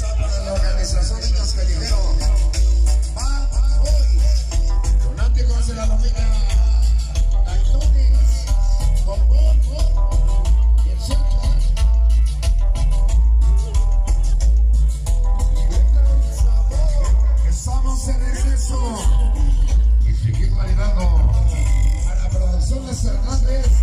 Para la organización Niños Callejeros. Va hoy. Donante conoce la familia Daltones. Bombón, y el centro. Estamos en regreso. Y seguir validando a la producción de Hernández.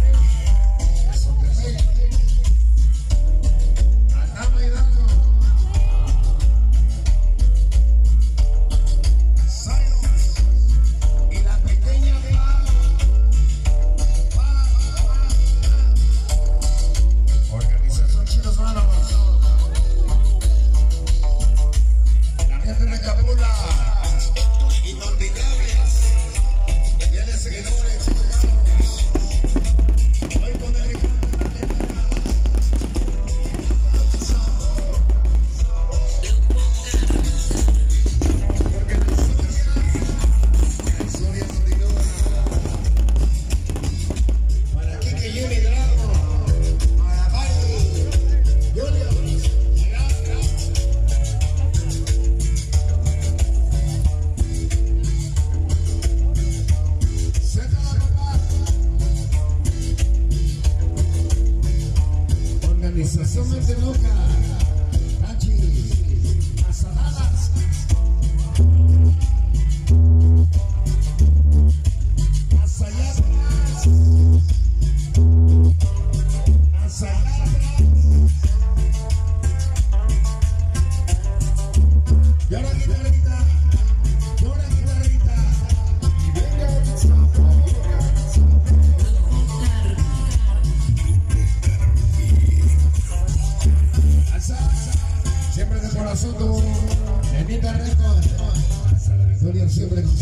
Siempre con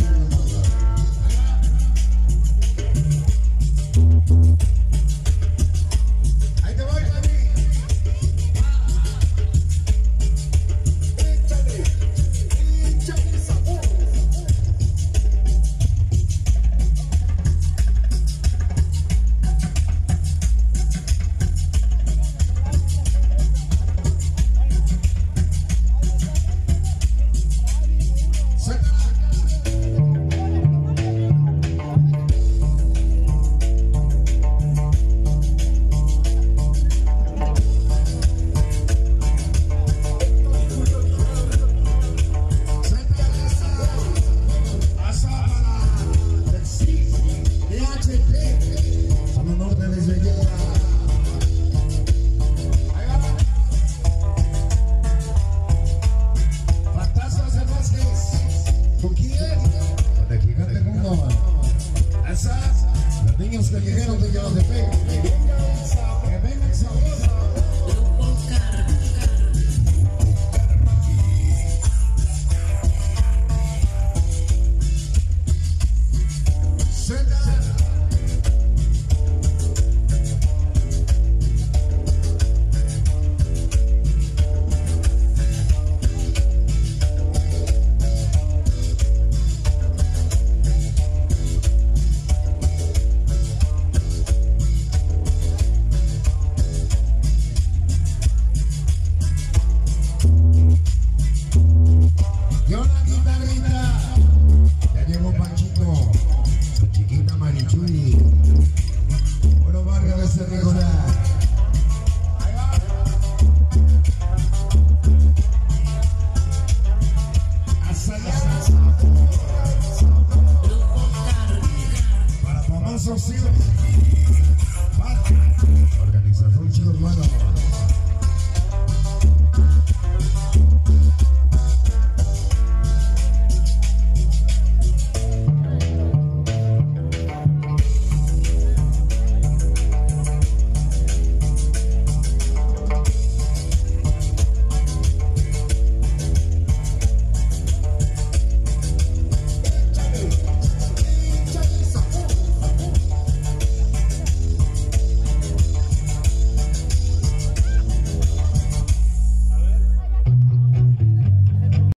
niños callejeros de Yalatepec, que vengan sabor. Asociación. Organización Chido